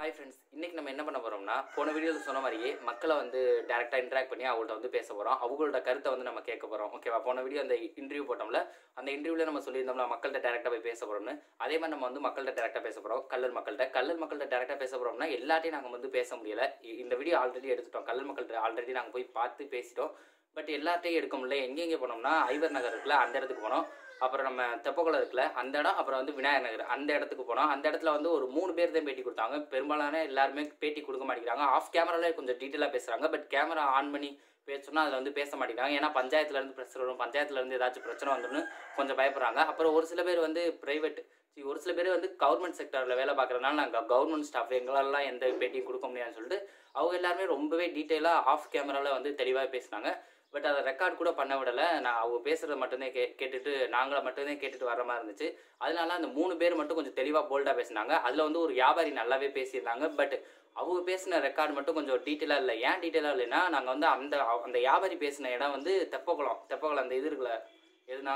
Hi friends இன்னைக்கு நம்ம என்ன பண்ண போகிறோம்னா போன வீடியோவில் சொன்ன மாதிரியே மக்களை வந்து டேரெக்டாக இன்ட்ராக்ட் பண்ணி அவங்கள்ட்ட வந்து பேச போகிறோம் அவங்களோட கருத்தை வந்து நம்ம கேட்க போகிறோம் ஓகேவா போன வீடியோ அந்த இன்டர்வியூ போட்டோம்ல அந்த இன்டர்வியூவில் நம்ம சொல்லியிருந்தோம்ல மக்கள்கிட்ட டேரெக்டாக போய் பேச போகிறோம்னு அதே மாதிரி நம்ம வந்து மக்கள்கிட்ட டேரெக்டாக பேச போகிறோம் கல்லூர் மக்கள்கிட்ட. கல்லல் மக்கள்கிட்ட டேரெக்டாக பேச போகிறோம்னா எல்லாத்தையும் நாங்கள் வந்து பேச முடியலை. இந்த வீடியோ ஆல்ரெடி எடுத்துட்டோம். கல்லல் மக்கள்கிட்ட ஆல்ரெடி நாங்கள் போய் பார்த்து பேசிட்டோம். பட் எல்லாத்தையும் எடுக்க முடியல. எங்கெங்கே போனோம்னா ஐவர் நகர் இருக்குல்ல அந்த இடத்துக்கு போனோம். அப்புறம் நம்ம தெப்பக்குளம் இருக்குல்ல அந்த இடம் அப்புறம் வந்து விநாயகர் நகர். அந்த இடத்துக்கு போனோம். அந்த இடத்துல வந்து ஒரு மூணு பேர் தான் பேட்டி கொடுத்தாங்க. பெரும்பாலான எல்லாருமே பேட்டி கொடுக்க மாட்டேங்கிறாங்க. ஆஃப் கேமராலே கொஞ்சம் டீட்டெயிலாக பேசுகிறாங்க பட் கேமரா ஆன் பண்ணி பேசணும்னா அதில் வந்து பேச மாட்டேங்கிறாங்க. ஏன்னா பஞ்சாயத்துலேருந்து பிரச்சனை வரும். பஞ்சாயத்துலேருந்து ஏதாச்சும் பிரச்சனை வந்துடும் கொஞ்சம் பயப்படுறாங்க. அப்புறம் ஒரு சில பேர் வந்து பிரைவேட் ஒரு சில பேர் வந்து கவர்மெண்ட் செக்டரில் வேலை பார்க்குறதுனால நாங்கள் கவர்மெண்ட் ஸ்டாஃப் எங்களாலலாம் எந்த பேட்டியும் கொடுக்க முடியாதுன்னு சொல்லிட்டு அவங்க எல்லாருமே ரொம்பவே டீட்டெயிலாக ஆஃப் கேமராவில் வந்து தெளிவாக பேசினாங்க. பட் அதை ரெக்கார்ட் கூட பண்ண விடலை. நான் அவங்க பேசுகிறத மட்டும்தான் கே கேட்டுட்டு நாங்களை மட்டும்தான் கேட்டுட்டு வர மாதிரி இருந்துச்சு. அதனால அந்த மூணு பேர் மட்டும் கொஞ்சம் தெளிவாக போல்டாக பேசினாங்க. அதில் வந்து ஒரு வியாபாரி நல்லாவே பேசியிருந்தாங்க. பட் அவங்க பேசின ரெக்கார்டு மட்டும் கொஞ்சம் டீட்டெயிலாக இல்லை. ஏன் டீட்டெயிலாக இல்லைன்னா நாங்கள் வந்து அந்த அந்த வியாபாரி பேசின இடம் வந்து தெப்பகுளம் தெப்பக்குளம் அந்த இது இருக்குல்ல எதுனா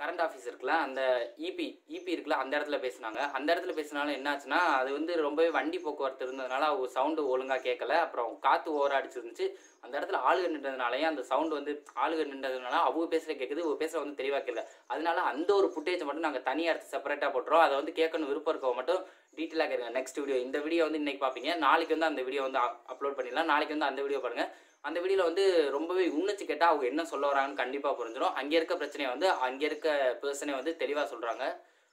கரண்ட் ஆஃபீஸ் இருக்குல்ல அந்த இபி இபி இருக்குல்ல அந்த இடத்துல பேசினாங்க. அந்த இடத்துல பேசினாலும் என்னாச்சுன்னா அது வந்து ரொம்பவே வண்டி போக்குவரத்து இருந்ததுனால அவங்க சவுண்டு ஒழுங்காக கேட்கல அப்புறம் காற்று ஓர அடிச்சிருந்துச்சு. அந்த இடத்துல ஆளுக நின்றதுனாலயே அந்த சவுண்டு வந்து ஆளுக நின்றதுனால அவங்க பேசுகிற கேட்குது இவங்க பேசுகிற வந்து தெளிவாக கேட்கல அதனால அந்த ஒரு ஃபுட்டேஜ் மட்டும் நாங்கள் தனியாக எடுத்து செப்பரேட்டாக போட்டுறோம். அதை வந்து கேட்கணும் விருப்பம் இருக்கவங்க மட்டும் டீட்டெயிலாக கேட்குங்க நெக்ஸ்ட் வீடியோ இந்த வீடியோ வந்து இன்னைக்கு பார்ப்பீங்க நாளைக்கு வந்து அந்த வீடியோ வந்து அப்லோட் பண்ணிடலாம். நாளைக்கு வந்து அந்த வீடியோ பாருங்கள் அந்த வீடியோவில் வந்து ரொம்பவே உன்னிச்சு கேட்டால் அவங்க என்ன சொல்ல வராங்கன்னு கண்டிப்பாக புரிஞ்சிடும் அங்கே இருக்க பிரச்சனையை வந்து அங்கே இருக்க பர்சனே வந்து தெளிவாக சொல்கிறாங்க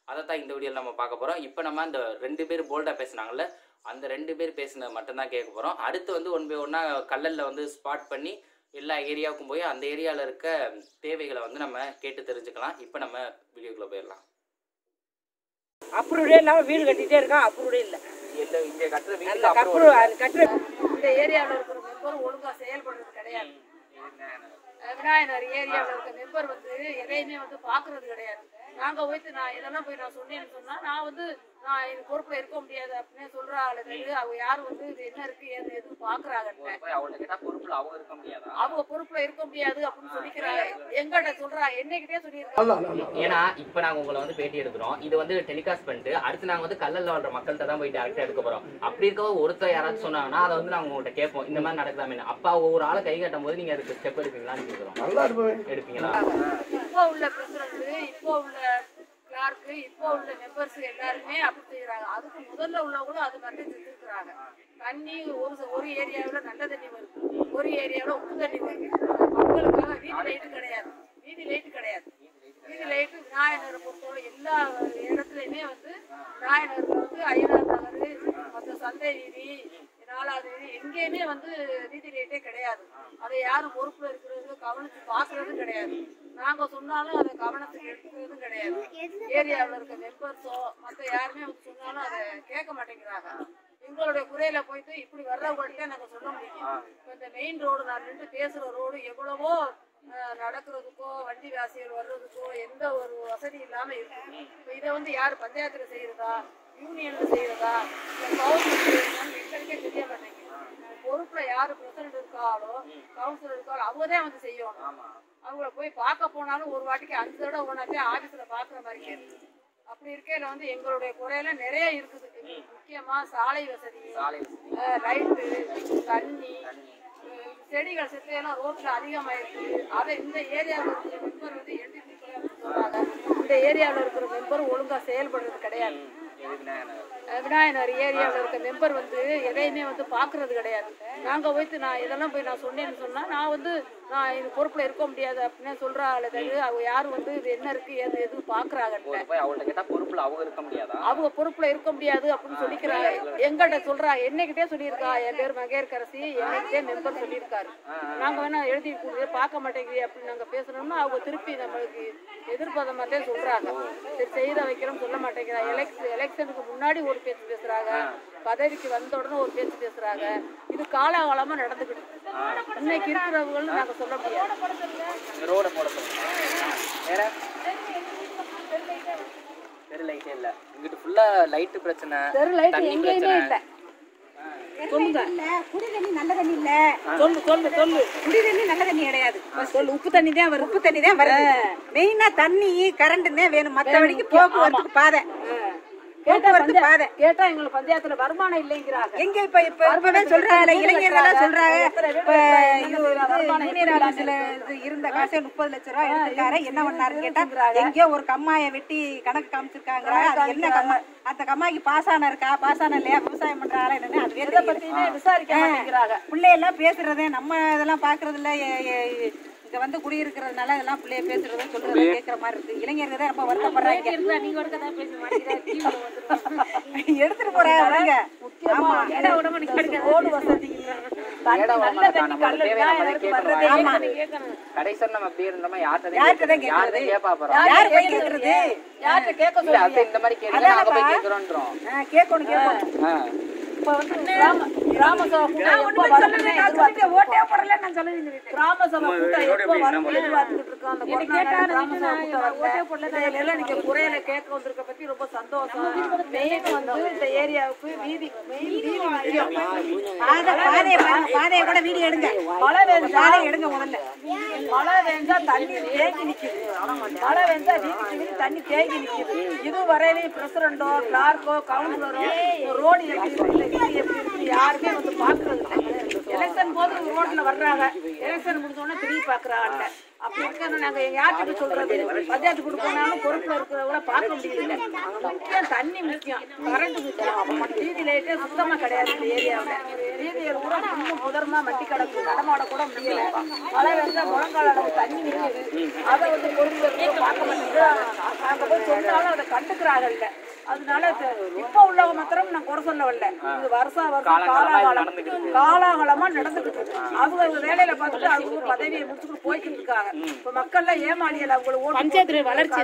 அதை தான் இந்த வீடியோவில் நம்ம பார்க்க போகிறோம் இப்போ நம்ம அந்த ரெண்டு பேர் போல்டாக பேசுனாங்கல்ல அந்த ரெண்டு பேர் பேசினது மட்டும்தான் கேட்க போகிறோம் அடுத்து வந்து ஒன் பை ஒன்றா கல்லலில் வந்து ஸ்பாட் பண்ணி எல்லா ஏரியாவுக்கும் போய் அந்த ஏரியாவில் இருக்க தேவைகளை வந்து நம்ம கேட்டு தெரிஞ்சுக்கலாம். இப்போ நம்ம வீடியோக்குள்ளே போயிடலாம். அப்ரூவ்டே இல்லாமல் வீடு கட்டிகிட்டே இருக்கான் அப்ரூவ்டே இல்லை. இந்த இங்கே கட்டுற அந்த வீட்டுக்கு கப்ரு அப்புறம் அது கட்டுற இந்த ஏரியாவில் இருக்கிற மெம்பர் ஒழுங்கா செயல்படுறது கிடையாது. விநாயகர் ஏரியாவில் இருக்க மெம்பர் வந்து எதையுமே வந்து பாக்குறது கிடையாது. நாங்க போயிட்டு நான் இதெல்லாம் போய் நான் சொன்னேன்னு சொன்னா நான் வந்து நான் இது பொறுப்புல இருக்க முடியாது அப்படின்னு சொல்ற ஆளு வந்து அவங்க யாரும் வந்து இது என்ன இருக்கு பொறுப்பில் அவங்க இருக்க முடியாதா? அவங்க பொறுப்புல இருக்க முடியாது அப்படின்னு சொல்லிக்கிறாங்க எங்கிட்ட சொல்றாங்க என்னகிட்டே சொல்லியிருக்காங்க ஏன்னா இப்போ நாங்கள் உங்களை வந்து பேட்டி எடுக்கிறோம். இது வந்து டெலிகாஸ்ட் பண்ணிட்டு அடுத்து நாங்கள் வந்து கல்லல்ல வாழ்ற மக்கள்கிட்ட தான் போய் எடுக்க போகிறோம் அப்படி இருக்க ஒருத்தர் யாராச்சும் சொன்னாங்கன்னா அதை வந்து நாங்கள் உங்கள்கிட்ட கேட்போம். இந்த மாதிரி நடக்குதாமே அப்பா ஒவ்வொரு ஆளை கை கட்டும் போது அதுக்கு ஸ்டெப் எடுப்பீங்களான்னு கேட்குறோம் நல்லா இருப்பேன். எடுப்பீங்களா? இப்போ உள்ள இப்போ உள்ள டார்க்கு இப்போ உள்ள மெம்பர்ஸ் எல்லாருமே அப்படி செய்யறாங்க அதுக்கு முதல்ல உள்ளவங்களும் அது மாதிரி செஞ்சிருக்கிறாங்க. தண்ணி ஒரு ச- ஒரு ஏரியாவில் நல்ல தண்ணி வருது ஒரு ஏரியாவில் உப்பு தண்ணி வருது மக்களுக்காக வீதி லைட்டு கிடையாது. வீதி லைட்டு கிடையாது. வீதி லைட்டு விநாயகரை பொறுத்தவரை எல்லா இடத்துலையுமே வந்து விநாயகர் வந்து ஐயனார் நகர் மற்ற சந்தை வீதி நாலாவது வீதி எங்கேயுமே வந்து வீதி லைட்டே கிடையாது. அதை யாரும் பொறுப்பில் இருக்கிறது கவனித்து பார்க்கறதும் கிடையாது. நாங்க சொன்னாலும் அதை கவனத்துக்கு எடுத்துக்கிறது கிடையாது. ஏரியாவில் இருக்க மெம்பர்ஸோ மற்ற யாருமே வந்து சொன்னாலும் அதை கேட்க மாட்டேங்கிறாங்க. எங்களுடைய குறையில போயிட்டு இப்படி வர்றவங்கள்ட்ட நாங்க சொல்ல முடியும். இப்போ இந்த மெயின் ரோடு நான் நின்று பேசுற ரோடு எவ்வளவோ நடக்கிறதுக்கோ வண்டி வாசிகள் வர்றதுக்கோ எந்த ஒரு வசதி இல்லாம இருக்கு. இப்போ இதை வந்து யார் பஞ்சாயத்துல செய்யறதா யூனியன்ல செய்யறதா இல்லை கவர்மெண்ட் எங்களுக்கே தெரிய மாட்டேங்குது. பொறுப்புல யாரு பிரசிடண்ட் இருக்காளோ கவுன்சிலர் இருக்காளோ அவங்க தான் வந்து செய்யணும். அவங்கள போய் பார்க்க போனாலும் ஒரு வாட்டிக்கு அஞ்சு தடவை ஒன்னாத்தே ஆபீஸ்ல பாக்குற மாதிரி அப்படி இருக்கையில வந்து எங்களுடைய குறையெல்லாம் நிறைய இருக்குது. முக்கியமா சாலை வசதி லைட்டு தண்ணி செடிகள் செத்தையெல்லாம் ரோட்ல அதிகமாயிருக்கு. அதை இந்த ஏரியாவில் இருக்கிற மெம்பர் வந்து எழுதி சொல்றாங்க இந்த ஏரியாவில் இருக்கிற மெம்பர் ஒழுங்கா செயல்படுறது கிடையாது. விநாயகர் ஏரியாவில் இருக்க மெம்பர் வந்து எதையுமே வந்து பார்க்கறது கிடையாது. நாங்கள் போயிட்டு நான் இதெல்லாம் போய் நான் சொன்னேன்னு சொன்னால் நான் வந்து நான் இது பொறுப்பில் இருக்க முடியாது அப்படின்னு தவிர அவங்க யாரும் வந்து இது என்ன இருக்குது எது அவங்கள்ட்ட கேட்டால் பொறுப்பில் அவங்க இருக்க முடியாதா? அவங்க பொறுப்புல இருக்க முடியாது அப்படின்னு சொல்லிக்கிறாங்க எங்கிட்ட சொல்றாங்க என்னகிட்டே சொல்லியிருக்கா. என் பேர் மகேற்கரசி என்னகிட்டே மெம்பர் சொல்லியிருக்காரு. நாங்க வேணா எழுதி கொடுக்குறது பார்க்க மாட்டேங்குது அப்படின்னு நாங்க பேசுனோம்னா அவங்க திருப்பி நம்மளுக்கு எதிர்பார்த்தமாத்தே சொல்றாங்க. சரி செய்த வைக்கிறோம் சொல்ல மாட்டேங்கிறாங்க எலெக்ஷன் எலெக்ஷனுக்கு முன்னாடி ஒரு பேச்சு பேசுறாங்க. பதவிக்கு வந்த உடனே ஒரு பேச்சு பேசுறாங்க. இது காலாகாலமா நடந்துக்கிட்டு இருக்கு. இன்னைக்கு இருக்கிறவங்கன்னு நாங்க சொல்ல முடியாது. ரோட போட சொல்லுங்க. வேற? தெரு லைட்டே இல்லை. இங்கிட்டு ஃபுல்லாக லைட்டு பிரச்சனை. தெரு லைட் எங்கேயுமே பிரச்சனை. இல்ல. சொல்லுங்க. இல்ல. குடி தண்ணி நல்ல தண்ணி இல்ல. சொல்லு சொல்லு சொல்லு. குடி தண்ணி நல்ல தண்ணி கிடையாது. சொல்லு. உப்பு தண்ணி தான் வருது. உப்பு தண்ணி தான் வருது. மெயினா தண்ணி கரண்ட் தான் வேணும். மத்தபடிக்கு போக்குவரத்துக்கு பாதை. போக்குவரத்து பாதை கேட்டா எங்களுக்கு பஞ்சாயத்துல வருமானம் இல்லைங்கிறாங்க. எங்க இப்ப இப்ப இப்பவே சொல்றாங்க. இளைஞர்கள் சொல்றாங்க. ஆபீஸ்ல இது இருந்த காசே முப்பது லட்சம் ரூபாய் எடுத்துருக்காரு. என்ன பண்ணாருன்னு கேட்டா எங்கேயோ ஒரு கம்மாயை வெட்டி கணக்கு காமிச்சிருக்காங்க. அது என்ன கம்மா அந்த கம்மாய்க்கு பாஸ் ஆன இருக்கா? பாஸ் ஆன இல்லையா? விவசாயம் பண்றாரா என்னன்னு இதை தெரியல பத்தியுமே விசாரிக்க மாட்டேங்கிறாங்க. பிள்ளையெல்லாம் பேசுறதே நம்ம இதெல்லாம் பாக்குறது இல்ல இங்க வந்து குடியிருக்கிறதுனால இதெல்லாம் பிள்ளைய பேசுறது சொல்றது கேக்குற மாதிரி இருக்கு. இளைஞர்கள் தான் ரொம்ப வருத்தப்படுறாங்க. நீங்க ஒருக்க தான் பேச மாட்டேங்கிறாங்க எடுத்துட்டு போறாங்க முக்கியமா ஏடா உடம்பு கிடைக்க வசதி. கேட்கணும், கேட்கணும். கடைசியில் நம்ம அப்படி இருந்தோமா? யார்கிட்ட யார்கிட்ட? கேட்பா போறோம்? யார் போய் கேக்குறது யார்கிட்ட கேட்க அது இந்த மாதிரி நாங்க கேட்கணும் கேட்கணும். இப்ப வந்து கிராம கிராம சபை கூட்டம் எப்போ ஓட்டே போடல சொல்லுங்க கிராம சபை கூட்டம் எப்போ வரும்னு எதிர்பார்த்துக்கிட்டு இருக்கோம்? அந்த கிராம சபை கூட்டம் நீங்க குறையில கேட்க வந்திருக்க பத்தி ரொம்ப சந்தோஷம். மெயின் வந்து இந்த ஏரியாவுக்கு வீதி மெயின் வீதி முக்கியம். பாதை பாதையை கூட வீடியோ எடுங்க. மழை பெஞ்சா பாதையை எடுங்க முதல்ல. மழை பெஞ்சா தண்ணி தேங்கி நிக்குது. மழை வீதிக்கு வீதி தண்ணி தேங்கி நிக்குது. இது வரையிலையும் பிரசிடண்டோ கிளார்க்கோ கவுன்சிலரோ ரோடு எப்படி எப்படி இருக்கு யாருமே வந்து பாக்குறது இல்லை. எலெக்ஷன் போது ரோட்டில் வர்றாங்க. எலெக்ஷன் முடிஞ்ச உடனே திரும்பி பாக்குறாங்க அப்படி இருக்கணும் நாங்கள் எங்க யார்கிட்ட சொல்றது? பஞ்சாயத்து கொடுக்கணும்னாலும் பொறுப்புல இருக்கிறவங்கள பார்க்க முடியல. முக்கியம் தண்ணி முக்கியம். கரண்ட் முக்கியம். வீதி லைட்டே சுத்தமாக கிடையாது இந்த ஏரியாவுல. வீதியில் கூட இன்னும் புதர்மா மண்டி கிடக்கு. நடமாட கூட முடியல. மழை வந்து முழங்கால தண்ணி நிற்குது அதை வந்து பொறுப்புல இருந்து பார்க்க மாட்டேங்கிறாங்க நாங்க போய் சொன்னாலும் அதை கண்டுக்கிறாங்க இல்ல. அதனால இப்ப உள்ளவங்க மாத்திரம் நான் குறை சொல்ல வரல. இது வருஷா வருஷம் காலாகாலம் காலாகாலமா நடந்துகிட்டு இருக்கு. அவங்க அவங்க வேலையில பார்த்துட்டு அவங்க பதவியை முடிச்சுட்டு போய்கிட்டு இருக்காங்க. இப்ப மக்கள்லாம் ஏமாளியல் அவங்களை ஓட்டு பஞ்சாயத்து வளர்ச்சி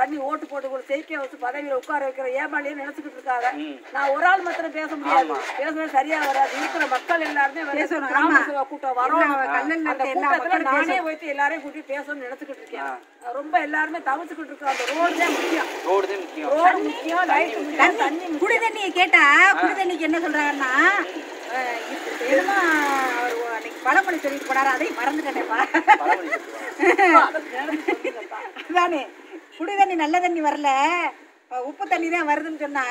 பண்ணி ஓட்டு போட்டு கூட ஜெயிக்க வச்சு பதவியில உட்கார வைக்கிற ஏமாளியை நினைச்சுக்கிட்டு இருக்காங்க. நான் ஒரு ஆள் மாத்திரம் பேச முடியாது. பேசுறது சரியா வராது. இருக்கிற மக்கள் எல்லாருமே பேசணும். கிராம சபை கூட்டம் வரும். கூட்டத்துல நானே போயிட்டு எல்லாரையும் கூட்டி பேசணும்னு நினைச்சுக்கிட்டு இருக்கேன். ரொம்ப எல்லாருமே தவிச்சுக்கிட்டு இருக்கோம் அந்த ரோடு தான் முக்கியம். ரோடு தான் முக்கியம் குடி தண்ணியை கேட்டா குடி தண்ணிக்கு என்ன சொல்றாங்கன்னா அஹ், என்னமோ அவர் அன்னைக்கு பழமொழி சொல்லிட்டு போனாரு அதையும் மறந்துட்டேனேப்பா. அதானே குடி தண்ணி நல்ல தண்ணி வரல உப்பு தண்ணி தான் வருதுன்னு சொன்னா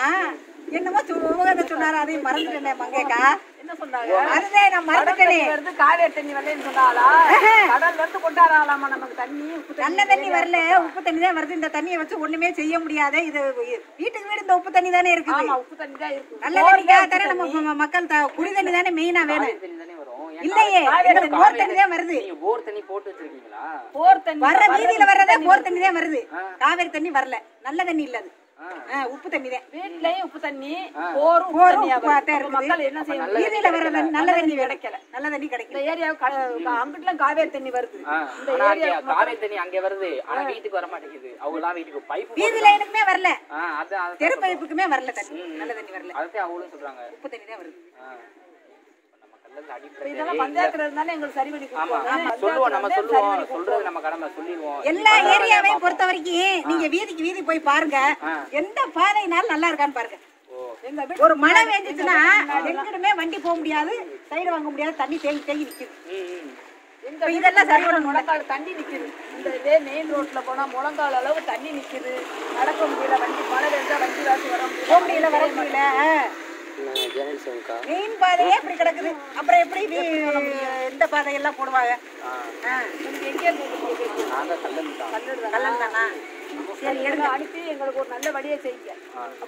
என்னமோ உபகரணம் சொன்னாரு அதையும் மறந்துட்டேனே மங்கேக்கா. என்ன சொன்னாங்க? அதுதான் நான் மறந்துட்டேனே. காவேரி தண்ணி வரலன்னு சொன்னாலா கடல்ல இருந்து கொண்டாடலாமா நமக்கு தண்ணி உப்பு தண்ணி நல்ல தண்ணி வரல உப்பு தண்ணி தான் வருது. இந்த தண்ணியை வச்சு ஒண்ணுமே செய்ய முடியாது. இது வீட்டுக்கு வீடு இந்த உப்பு தண்ணி தானே இருக்குது. உப்பு தண்ணி தான் இருக்கு நல்ல தண்ணிக்காக தானே நம்ம ம- மக்கள் த- குடி தண்ணி தானே மெயினா வேணும். இல்லையே போர் தண்ணி தான் வருது. போர் தண்ணி போட்டு வச்சிருக்கீங்களா? போர் தண்ணி வர்ற வீதியில வர்றதே போர் தண்ணி தான் வருது. காவேரி தண்ணி வரல. நல்ல தண்ணி இல்ல அது. உப்பு தண்ணி தான் வீட்லயும் உப்பு தண்ணி போரும் உப்பு போரும். மக்கள் என்ன செய்ய வீதியில வர்ற தண்ணி நல்ல தண்ணி கிடைக்கல. நல்ல தண்ணி இந்த கிடைக்கல ஏரியா அங்கிட்டுலாம் காவேரி தண்ணி வருது. இந்த ஏரியா காவேரி தண்ணி அங்க வருது. ஆனா வீட்டுக்கு வர மாட்டேங்குது. அவங்க எல்லாம் வீட்டுக்கு பைப் வீதி லைனுக்குமே வரல. தெரு பைப்புக்குமே வரல தண்ணி. நல்ல தண்ணி வரல. அதுதான் அவங்களும் சொல்றாங்க. உப்பு தண்ணி தான் வருது அடிப்படை இதெல்லாம் பஞ்சாயத்துல இருந்தாலும் எங்களுக்கு சரி பண்ணி ஆமா சொல்லுவோம் நம்ம சொல்லுவோம் சொல்றது நம்ம கடமை சொல்லிடுவோம். எல்லா ஏரியாவையும் பொறுத்த வரைக்கும் நீங்க வீதிக்கு வீதி போய் பாருங்க. எந்த பாதைனாலும் நல்லா இருக்கான்னு பாருங்க. எங்க வீட்டு ஒரு மழை எங்கிட்டுமே வண்டி போக முடியாது சைடு வாங்க முடியாது தண்ணி தேங்கி தேங்கி நிக்குது. இதெல்லாம் சரி முழங்கால் தண்ணி நிக்குது. இந்த இதே மெயின் ரோட்ல போனா முழங்கால் அளவு தண்ணி நிக்குது. நடக்க முடியல வண்டி மழை பெஞ்சா வண்டி வாசி வர போக முடியல வர முடியல. மெயின் பாதையே இப்படி கிடக்குது? அப்புறம் எப்படி வீ- இந்த பாதையெல்லாம் போடுவாங்க. கல்லன் தானா. சரி எடுங்க. அனுப்பி எங்களுக்கு ஒரு நல்ல வழியை செய்யுங்க.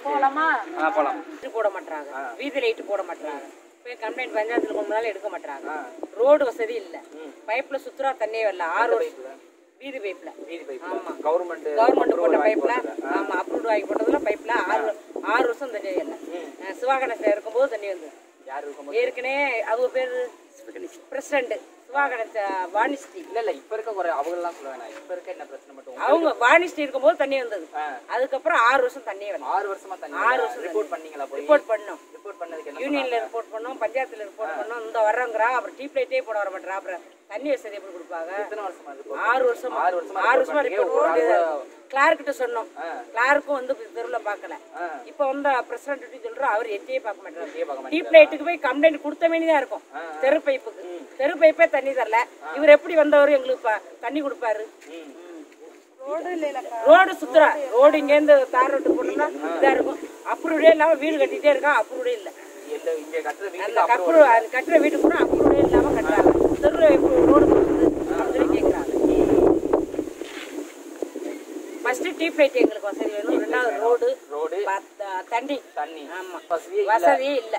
போகலாமா ஆ போலாம். லைட்டு போட மாட்டாங்க வீதி லைட்டு போட மாட்டாங்க போய் கம்ப்ளைண்ட் பஞ்சாயத்துல கொண்டாலும் எடுக்க மாட்டாங்க ரோடு வசதி இல்ல. பைப்ல சுத்துறா தண்ணியே வரல. ஆறு வீதி பைப்ல வீதி பைப் கவர்மெண்ட் கவர்மெண்ட் போட்ட பைப்ல ஆமா அப்ரூவ் வாங்கி போட்டதுல பைப்ல ஆறு ஆறு வருஷம் தண்ணி இல்ல. சிவா கணேசன் இருக்கும்போது தண்ணி வந்தது. யார் இருக்கும் ஏற்கனவே அவங்க பேரு பிரசிடண்ட் சிவா கணேச வாணிஸ்ரீ. இல்ல இல்ல இப்ப இருக்க குறை அவங்க எல்லாம் சொல்ல வேணாம். இப்ப இருக்க என்ன பிரச்சனை மட்டும் அவங்க வாணிஸ்ரீ இருக்கும்போது தண்ணி வந்தது. அதுக்கப்புறம் ஆறு வருஷம் தண்ணியே வரல ஆறு வருஷமா தண்ணி ஆறு வருஷம் ரிப்போர்ட் பண்ணீங்களா ரிப்போர்ட் பண்ணோம். யூனியன்ல ரிப்போர்ட் பண்ணோம் பஞ்சாயத்துல ரிப்போர்ட் பண்ணோம் இந்த வர்றோங்கிறா அப்புறம் டீப் லைட்டே போட வர மாட்டா அப்புறம் தண்ணி வசதி எப்படி கொடுப்பாங்க? ஆறு வருஷம். ஆறு வருஷமா ஆறு வருஷமா. ரிப்போர்ட் கிளார்க் கிட்ட சொன்னோம். கிளார்க்கும் வந்து தெருவுல பார்க்கல. இப்போ வந்து பிரசிடண்ட் சொல்றோம் அவர் எட்டியே பார்க்க மாட்டாரு டீப் லைட்டுக்கு போய் கம்ப்ளைண்ட் கொடுத்த மாதிரி தான் இருக்கும் தெரு பைப்புக்கு. தெரு பைப்பே தண்ணி தரல. இவர் எப்படி வந்தவர் எங்களுக்கு தண்ணி கொடுப்பாரு? ரோடு சுத்துறா. ரோடு இங்க இருந்து தார் ரோட்டு போட்டோம்னா இதா இருக்கும். அப்ரூவ்டே இல்லாம வீடு கட்டிட்டே இருக்கான் அப்ரூவ்டே இல்ல. இந்த இங்க கட்டுற வீட்டுக்கு கட்டுற வீட்டுக்கு கூட இல்லாம கட்டுறாங்க. தெரு ரோடு போகுது கேட்குறாங்க ஃபர்ஸ்ட் டீப் லைட் எங்களுக்கு வசதி வேணும். ரெண்டாவது ரோடு. ரோடு. தண்ணி. தண்ணி. ஆமா. வசதியே இல்ல.